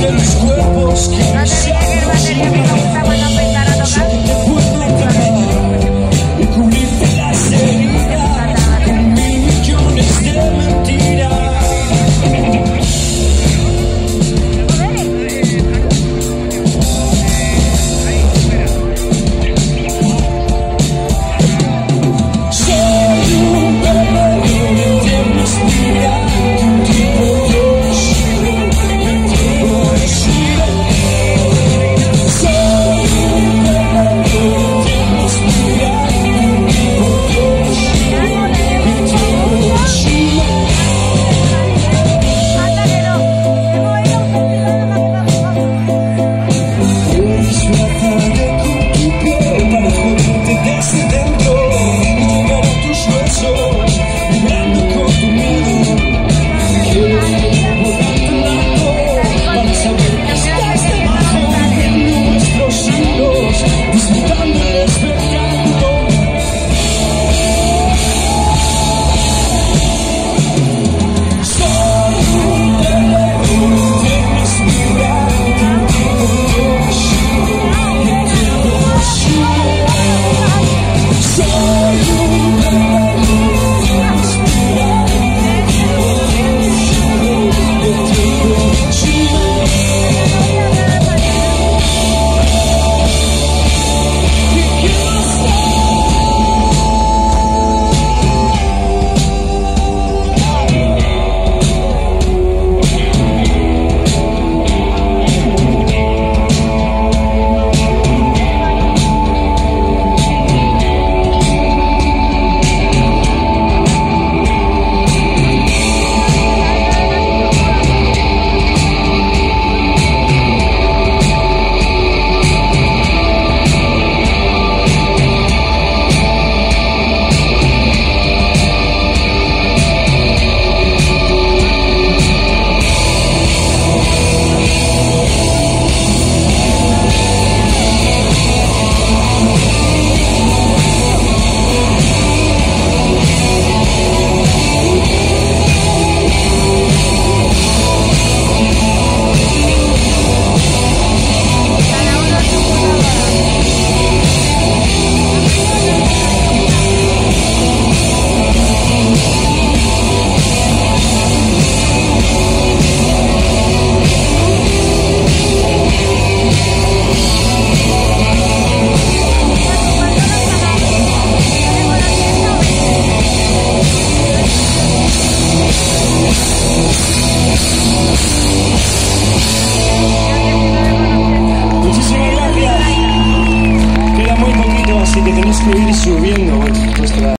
de los cuerpos que no sabemos Así que tenés que ir subiendo nuestra...